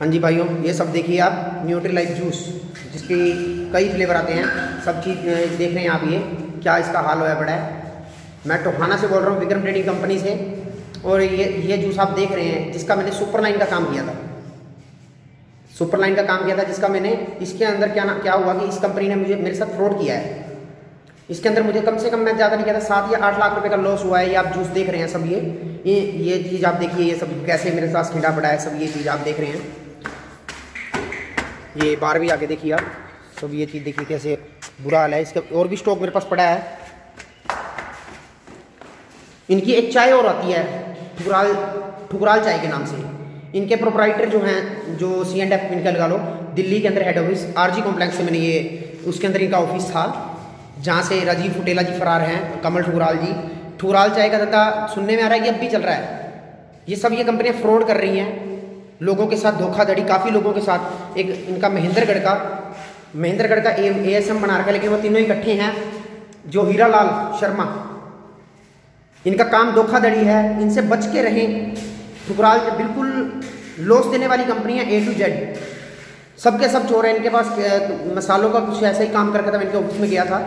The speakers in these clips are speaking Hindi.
हाँ जी भाइयों, ये सब देखिए आप न्यूट्रीलाइज जूस जिसकी कई फ्लेवर आते हैं, सब चीज़ देख रहे हैं आप ये, क्या इसका हाल हुआ बड़ा है। मैं टोहाना से बोल रहा हूँ, विक्रम ट्रेडिंग कंपनी से, और ये ये जूस आप देख रहे हैं, जिसका मैंने सुपर लाइन का काम किया था। सुपर लाइन का काम किया था, जिसका मैंने, इसके अंदर क्या ना, क्या हुआ कि इस कंपनी ने मुझे, मेरे साथ फ्रॉड किया है। इसके अंदर मुझे कम से कम, मैं ज़्यादा नहीं कहता, सात या आठ लाख रुपए का लॉस हुआ है, ये आप जूस देख रहे हैं सब ये। ये ये चीज़ आप देखिए, ये सब कैसे मेरे साथ खिंडा पड़ा है, सब ये चीज़ आप देख रहे हैं। ये बार भी आके देखिए आप। सब ये चीज़ देखिए कैसे बुरा हाल है। इसका और भी स्टॉक मेरे पास पड़ा है। इनकी एक चाय और आती है, ठुकराल ठुकराल चाय के नाम से। इनके प्रोपराइटर जो हैं, जो सी एंड एफ़ इनका लगा लो, दिल्ली के अंदर हेड ऑफ़िस आरजी कॉम्प्लेक्स से मैंने ये, उसके अंदर इनका ऑफ़िस था, जहाँ से राजीव फुटेला जी फरार हैं, कमल ठुकराल जी। ठुकराल चाय का धंधा सुनने में आ रहा है कि अब भी चल रहा है? ये सब ये कंपनियाँ फ्रॉड कर रही हैं। लोगों के साथ धोखाधड़ी, काफ़ी लोगों के साथ। एक इनका महेंद्रगढ़ का महेंद्रगढ़ का ए एस एम बना रखा लेकिन वो तीनों इकट्ठे हैं, जो हीरा लाल शर्मा। इनका काम धोखाधड़ी है, इनसे बच के रहें। ठुकराल बिल्कुल लॉस देने वाली कंपनी है ए टू जेड सबके सब चोर हैं, इनके पास मसालों का कुछ ऐसा ही काम करके था मैं इनके ऑफ़िस में गया था।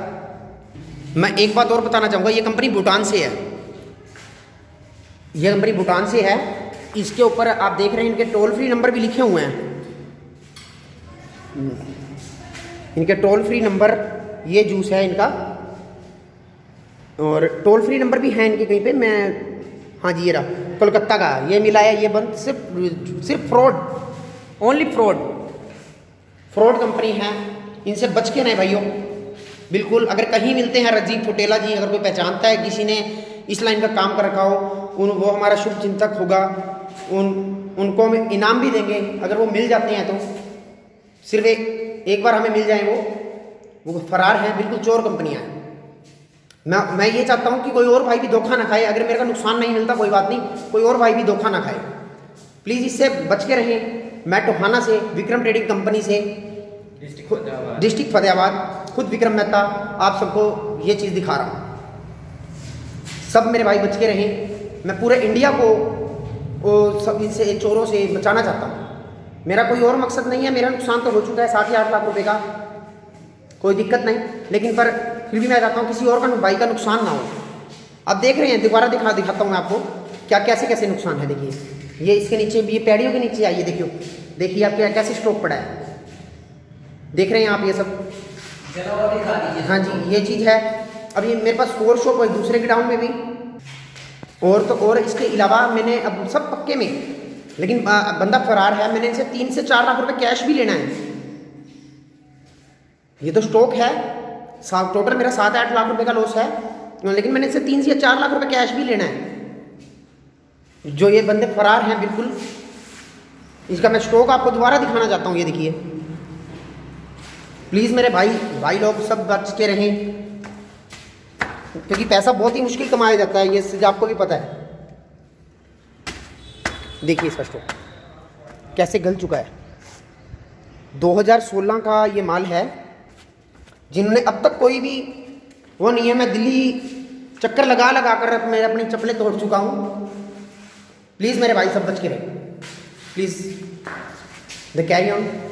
मैं एक बात और बताना चाहूँगा, ये कंपनी भूटान से है। ये कंपनी भूटान से है इसके ऊपर आप देख रहे हैं इनके टोल फ्री नंबर भी लिखे हुए हैं। इनके टोल फ्री नंबर ये जूस है इनका। और टोल फ्री नंबर भी है इनके कहीं पे मैं हाँ जी ये रहा। कोलकाता का ये मिला है ये बंद सिर्फ़ सिर्फ़ fraud only fraud fraud company है। इनसे बच के नहीं भाइयों। बिल्कुल अगर कहीं मिलते हैं रजीब फुटेला जी अगर कोई पहचानता है किसी ने इस लाइन का काम कर रखा हो उन वो हमारा शुभ चिंतक होगा। उन उनको हम इनाम भी देंगे अगर वो मिल जाते हैं तो। सिर्फ़ एक एक बार हमें मिल जाए वो वो फरार हैं बिल्कुल चोर कंपनियाँ हैं। मैं मैं ये चाहता हूँ कि कोई और भाई भी धोखा ना खाए अगर मेरे का नुकसान नहीं मिलता कोई बात नहीं कोई और भाई भी धोखा ना खाए। प्लीज़ इससे बच के रहें। मैं टोहाना से विक्रम ट्रेडिंग कंपनी से डिस्ट्रिक्ट फतेहाबाद खुद विक्रम मेहता आप सबको ये चीज़ दिखा रहा हूँ। सब मेरे भाई बच के रहें। मैं पूरे इंडिया को वो सब इनसे चोरों से बचाना चाहता हूँ। मेरा कोई और मकसद नहीं है मेरा नुकसान तो हो चुका है सात या आठ लाख रुपए का। कोई दिक्कत नहीं लेकिन पर फिर भी मैं चाहता हूँ किसी और का भाई का नुकसान ना हो। अब देख रहे हैं दोबारा दिखा दिखाता हूँ मैं आपको क्या कैसे कैसे नुकसान है देखिए। ये इसके नीचे भी ये पैड़ियों के नीचे आइए देखियो। देखिए आप क्या कैसे स्ट्रोक पड़ा है। देख रहे हैं आप ये सब। हाँ जी ये चीज़ है। अब ये मेरे पास फोर शॉप है दूसरे ग्राउंड में भी। और तो और इसके अलावा मैंने अब सब पक्के में, लेकिन बंदा फरार है, मैंने इनसे तीन से चार लाख रुपए कैश भी लेना है। ये तो स्टॉक है टोटल मेरा सात आठ लाख रुपए का लॉस है, लेकिन मैंने इनसे तीन से चार लाख रुपए कैश भी लेना है। जो ये बंदे फरार हैं, बिल्कुल, इसका मैं स्टॉक आपको दोबारा दिखाना चाहता हूँ, ये देखिए। प्लीज़ मेरे भाई भाई लोग सब बच के रहें। क्योंकि पैसा बहुत ही मुश्किल कमाया जाता है, ये चीज़ आपको भी पता है। देखिए स्पष्ट स्टॉक कैसे गल चुका है। 2016 का ये माल है, जिन्होंने अब तक कोई भी, वो नहीं है, मैं दिल्ली चक्कर लगा लगा कर मैं अपनी चप्पलें तोड़ चुका हूँ। प्लीज़ मेरे भाई सब बच के रहे। प्लीज़। The carry on